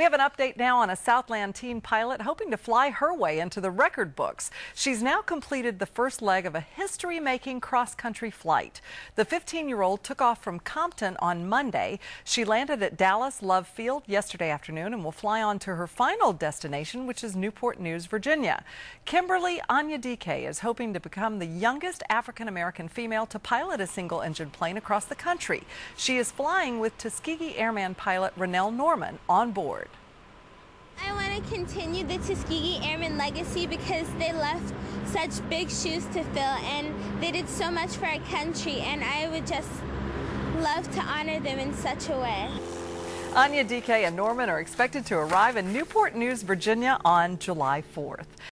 We have an update now on a Southland teen pilot hoping to fly her way into the record books. She's now completed the first leg of a history-making cross-country flight. The 15-year-old took off from Compton on Monday. She landed at Dallas Love Field yesterday afternoon and will fly on to her final destination, which is Newport News, Virginia. Kimberly Anyadike is hoping to become the youngest African-American female to pilot a single-engine plane across the country. She is flying with Tuskegee Airman pilot Rennell Norman on board. Continue the Tuskegee Airmen legacy because they left such big shoes to fill and they did so much for our country and I would just love to honor them in such a way. Anyadike and Norman are expected to arrive in Newport News, Virginia on July 4th.